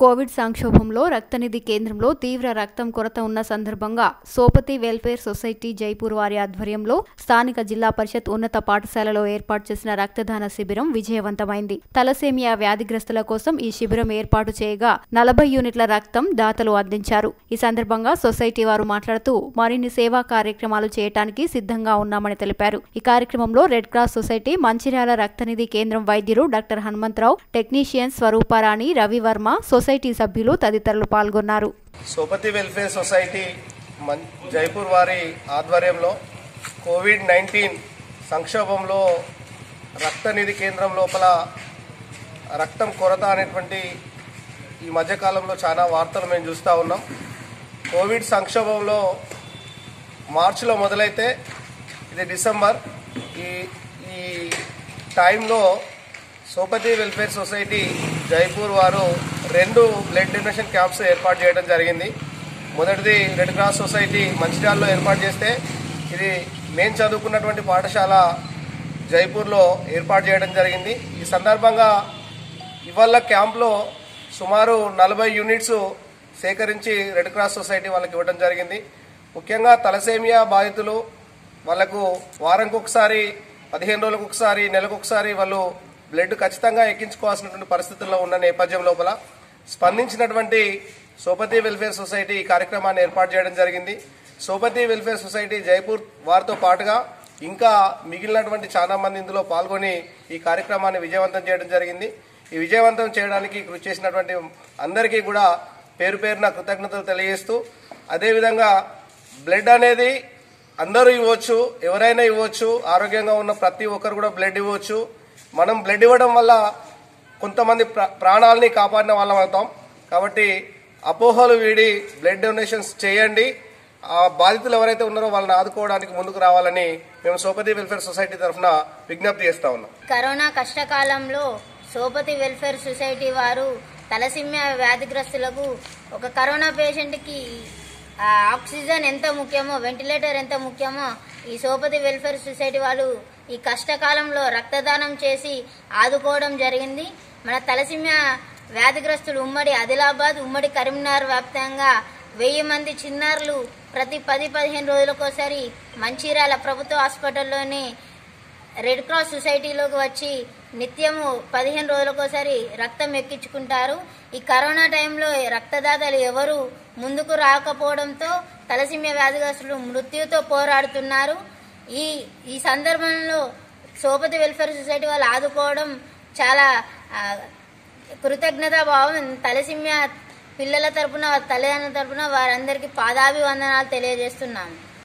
Covid సంక్షోభంలో రక్తనిధి కేంద్రంలో తీవ్ర రక్తం కొరత ఉన్న సందర్భంగా సోపతి వెల్ఫేర్ సొసైటీ జైపూర్ వారి ఆధ్వర్యంలో స్థానిక జిల్లా పరిషత్ ఉన్నత పాఠశాలలో ఏర్పాటు చేసిన రక్తదాన శిబిరం విజయవంతమైంది. తలసేమియా వ్యాధిగ్రస్తుల కోసం ఈ శిబిరం ఏర్పాటు చేయగా నలభై యూనిట్ల రక్తం దాతలు అందించారు. ఈ సందర్భంగా సొసైటీ వారు మాట్లాడుతూ మరిన్ని సేవా కార్యక్రమాలు చేయటానికి సిద్ధంగా ఉన్నామని తెలిపారు. ఈ కార్యక్రమంలో రెడ్ క్రాస్ సొసైటీ మంచిర్యాల రక్తనిధి కేంద్రం వైద్యులు doctor Hanumantharao technician Swarooparani Ravivarma society సభ్యులు తదితరులు పాల్గొన్నారు. సోపతి వెల్ఫేర్ సొసైటీ జైపూర్ వారి ఆధ్వర్యంలో కోవిడ్ నైన్టీన్ సంక్షోభంలో రక్తనిధి కేంద్రం లోపల రక్తం కొరత అనేటువంటి ఈ మధ్యకాలంలో చాలా వార్తలు మేము చూస్తూ ఉన్నాం. కోవిడ్ సంక్షోభంలో మార్చిలో మొదలైతే ఇది డిసెంబర్ ఈ ఈ టైంలో సోపతి వెల్ఫేర్ సొసైటీ జైపూర్ వారు రెండు బ్లడ్ డొనేషన్ క్యాంప్స్ ఏర్పాటు చేయడం జరిగింది. మొదటిది రెడ్ క్రాస్ సొసైటీ మంచిర్యాలలో ఏర్పాటు చేస్తే ఇది మేము చదువుకున్నటువంటి పాఠశాల జైపూర్లో ఏర్పాటు చేయడం జరిగింది. ఈ సందర్భంగా ఇవాళ క్యాంప్లో సుమారు నలభై యూనిట్స్ సేకరించి రెడ్ క్రాస్ సొసైటీ వాళ్ళకి ఇవ్వడం జరిగింది. ముఖ్యంగా తలసేమియా బాధితులు వాళ్ళకు వారంకొకసారి పదిహేను రోజులకు ఒకసారి నెలకు ఒకసారి వాళ్ళు బ్లడ్ ఖచ్చితంగా ఎక్కించుకోవాల్సినటువంటి పరిస్థితుల్లో ఉన్న నేపథ్యం లోపల స్పందించినటువంటి సోపతి వెల్ఫేర్ సొసైటీ ఈ కార్యక్రమాన్ని ఏర్పాటు చేయడం జరిగింది. సోపతి వెల్ఫేర్ సొసైటీ జైపూర్ వారితో పాటుగా ఇంకా మిగిలినటువంటి చాలా మంది ఇందులో పాల్గొని ఈ కార్యక్రమాన్ని విజయవంతం చేయడం జరిగింది. ఈ విజయవంతం చేయడానికి కృషి చేసినటువంటి అందరికీ కూడా పేరు పేరున కృతజ్ఞతలు తెలియజేస్తూ అదేవిధంగా బ్లడ్ అనేది అందరూ ఇవ్వచ్చు ఎవరైనా ఇవ్వచ్చు ఆరోగ్యంగా ఉన్న ప్రతి ఒక్కరు కూడా బ్లడ్ ఇవ్వచ్చు. మనం బ్లడ్ ఇవ్వడం వల్ల కొంతమంది ప్రాణాలని కాపాడిన వాళ్ళం అవుతాం. కాబట్టి అపోహలు వీడి బ్లడ్ డొనేషన్స్ చేయండి. ఆ బాధితులు ఎవరైతే ఉన్నారో వాళ్ళని ఆదుకోవడానికి ముందుకు రావాలని మేము సోపతి వెల్ఫేర్ సొసైటీ తరఫున విజ్ఞప్తి చేస్తా ఉన్నాం. కరోనా కష్టకాలంలో సోపతి వెల్ఫేర్ సొసైటీ వారు తలసిమ్య వ్యాధిగ్రస్తులకు ఒక కరోనా పేషెంట్కి ఆక్సిజన్ ఎంత ముఖ్యమో వెంటిలేటర్ ఎంత ముఖ్యమో ఈ సోపతి వెల్ఫేర్ సొసైటీ వాళ్ళు ఈ కష్టకాలంలో రక్తదానం చేసి ఆదుకోవడం జరిగింది. మన తలసిమ్య వ్యాధిగ్రస్తులు ఉమ్మడి ఆదిలాబాద్ ఉమ్మడి కరీంనగర్ వ్యాప్తంగా వెయ్యి మంది చిన్నారులు ప్రతి పది పదిహేను రోజులకోసారి మంచిర్యాల ప్రభుత్వ హాస్పిటల్లోని రెడ్ క్రాస్ సొసైటీలోకి వచ్చి నిత్యము పదిహేను రోజులకోసారి రక్తం ఎక్కించుకుంటారు. ఈ కరోనా టైంలో రక్తదాతలు ఎవరు ముందుకు రాకపోవడంతో తలసిమ్య వ్యాధిగ్రస్తులు మృత్యుతో పోరాడుతున్నారు. ఈ ఈ సందర్భంలో సోపతి వెల్ఫేర్ సొసైటీ వాళ్ళు ఆదుకోవడం చాలా ఆ, కృతజ్ఞతా భావం తలసిమ్య పిల్లల తరపున తల్లిదండ్రుల తరపున వారందరికీ పాదాభివందనాలు తెలియజేస్తున్నాము.